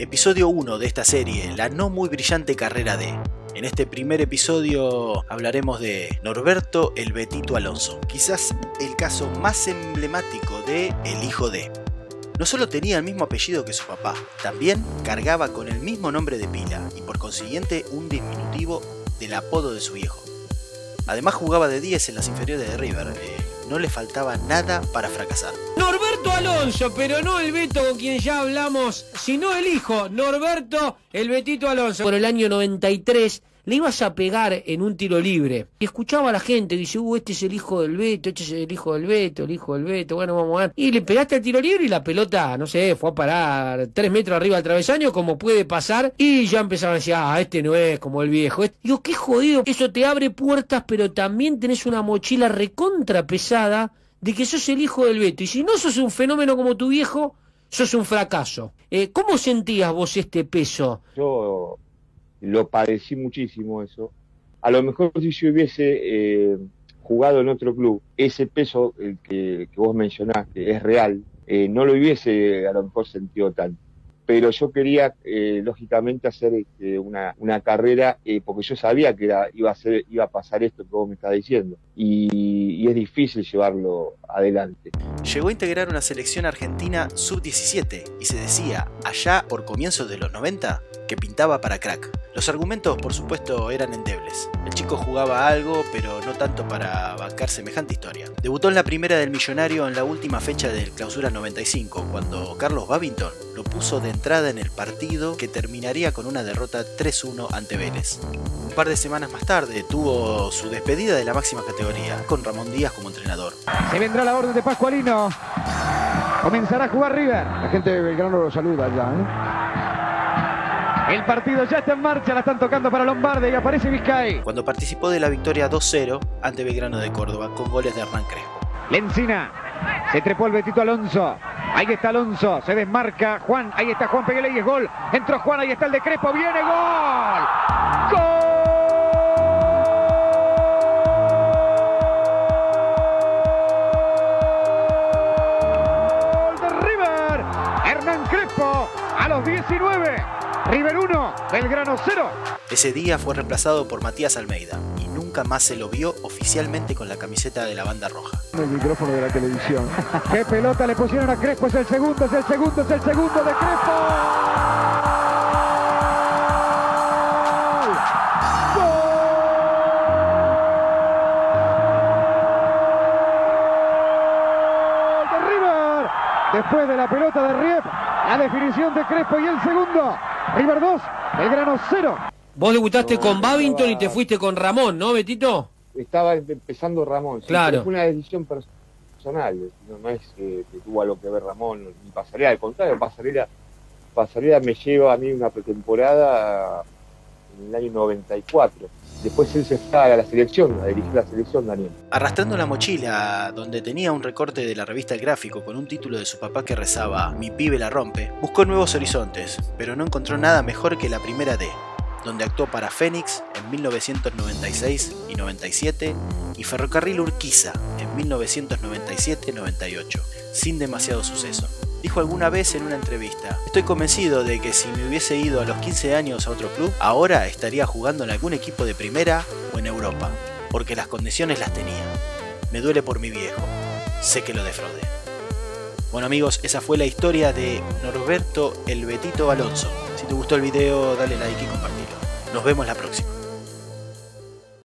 Episodio 1 de esta serie, la no muy brillante carrera de. En este primer episodio hablaremos de Norberto el Betito Alonso, quizás el caso más emblemático de el hijo de. No solo tenía el mismo apellido que su papá, también cargaba con el mismo nombre de pila y por consiguiente un diminutivo del apodo de su viejo. Además jugaba de 10 en las inferiores de River, eh, no le faltaba nada para fracasar. Norberto Alonso, pero no el Beto con quien ya hablamos, sino el hijo, Norberto el Betito Alonso. Por el año 93 le ibas a pegar en un tiro libre. Y escuchaba a la gente, dice, uh, este es el hijo del Beto, este es el hijo del Beto, el hijo del Beto, bueno, vamos a ver. Y le pegaste al tiro libre y la pelota, no sé, fue a parar tres metros arriba del travesaño, como puede pasar, y ya empezaban a decir, ah, este no es como el viejo. Digo, qué jodido, eso te abre puertas, pero también tenés una mochila recontra pesada de que sos el hijo del Beto. Y si no sos un fenómeno como tu viejo, sos un fracaso. Eh, ¿Cómo sentías vos este peso? Yo lo padecí muchísimo eso. A lo mejor si yo hubiese eh, jugado en otro club, ese peso el que, vos mencionaste es real, eh, no lo hubiese a lo mejor sentido tanto pero yo quería eh, lógicamente hacer este, una, una, carrera eh, porque yo sabía que iba a pasar esto que vos me estás diciendo y, y, es difícil llevarlo adelante. Llegó a integrar una selección argentina sub-17 y se decía, allá por comienzos de los 90, que pintaba para crack. Los argumentos por supuesto eran endebles. El chico jugaba algo pero no tanto para bancar semejante historia. Debutó en la primera del millonario en la última fecha del clausura 95 cuando Carlos Babington lo puso de entrada en el partido que terminaría con una derrota 3-1 ante Vélez. Un par de semanas más tarde tuvo su despedida de la máxima categoría, con Ramón Díaz como entrenador. Se vendrá la orden de Pascualino. Comenzará a jugar River. La gente de Belgrano lo saluda ya. ¿eh? El partido ya está en marcha, la están tocando para Lombardi y aparece Vizcay. Cuando participó de la victoria 2-0 ante Belgrano de Córdoba con goles de Hernán Crespo. Lencina, se trepó el Betito Alonso. Ahí está Alonso, se desmarca Juan, ahí está Juan Peguele y es gol. Entró Juan, ahí está el de Crespo, viene gol. ¡Gol! de River. Hernán Crespo a los 19. River 1, Belgrano 0. Ese día fue reemplazado por Matías Almeida y nunca más se lo vio oficialmente con la camiseta de la banda roja. El micrófono de la televisión. ¿Qué pelota le pusieron a Crespo? Es el segundo, es el segundo, es el segundo de Crespo. Después de la pelota de Riep, la definición de Crespo y el segundo. River 2, Belgrano 0. Vos debutaste con Babington y te fuiste con Ramón, ¿no, Betito? Estaba empezando Ramón. Claro. Fue una decisión personal. No, es que, tuvo algo que ver Ramón ni Pasarela. Al contrario, Pasarela, Pasarela me lleva a mí una pretemporada en el año 94. Después él se fue a la selección, a dirigir la selección, Daniel. Arrastrando la mochila, donde tenía un recorte de la revista El Gráfico con un título de su papá que rezaba Mi pibe la rompe, buscó nuevos horizontes, pero no encontró nada mejor que la primera D, donde actuó para Fénix en 1996 y 97 y Ferrocarril Urquiza en 1997-98, sin demasiado suceso. Dijo alguna vez en una entrevista, estoy convencido de que si me hubiese ido a los 15 años a otro club, ahora estaría jugando en algún equipo de primera o en Europa, porque las condiciones las tenía. Me duele por mi viejo, sé que lo defraudé. Bueno amigos, esa fue la historia de Norberto el Betito Alonso. Si te gustó el video, dale like y compartilo. Nos vemos la próxima.